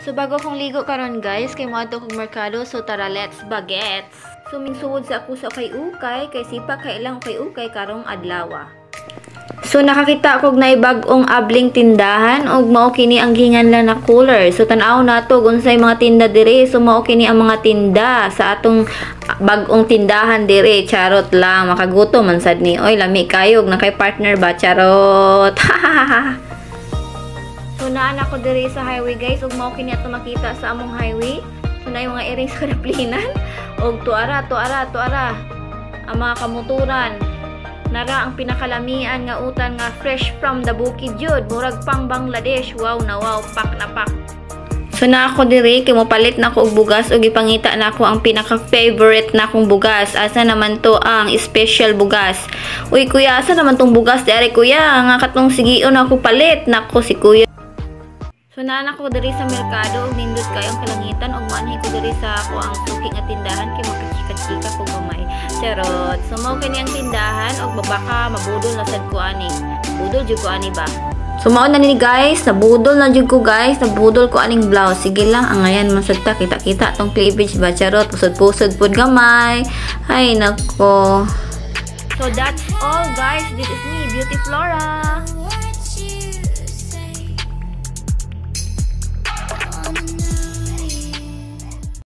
So bago kong ligo karon guys, kay mo ato kog merkado, so tara let's bagets. So minsuod sa ako sa kay ukay, kay sipa kay ilang kay ukay karong adlawa. So nakakita kog na bag-ong abling tindahan ug mao kini ang ginganlan na cooler. So tan-aw nato unsay mga tinda diri. So mao kini ang mga tinda sa atong bag-ong tindahan diri. Charot lang, makagutom man sad ni. Oy, lami kayog na kay partner ba? Charot. so naan ako diri sa highway guys ug mao kini ato makita sa among highway. Yung mga earrings sa replinan og tuara, tuara, tuara. Ang mga kamuturan, Nara ang pinakalamian nga utan nga fresh from the bukid jud, murag pang Bangladesh. Wow na wow, pak na pak. So na ako diri kay mopalit na ako og bugas ug ipangita na ako ang pinaka favorite na akong bugas. Asa naman to ang special bugas. Uy kuya, asa naman tong bugas dere kuya? Nga katong sigion ako palit nako si kuya. So naan ako diri sa merkado ug nindot kayo ang kalangitan ug manhi ko diri sa ako ang suking at tindahan kay makachika-chika ko gamay. Charot. So mao kini ang tindahan og babaka mabudol na sad ko ani. Budol jud ko ani ba? So mao na ni guys, nabudol na jud ko guys, nabudol ko aning blouse. Sige lang, ang ayan man sad ta kita-kita tong cleavage ba charot, pusod-pusod pud gamay. Ay nako. So that's all guys. This is me, Beauty Flora.